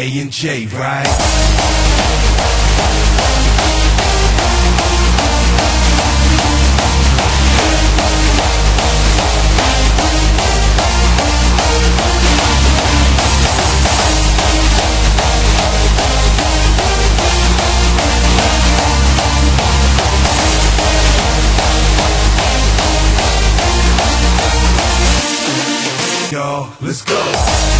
A and J, right? Let's go.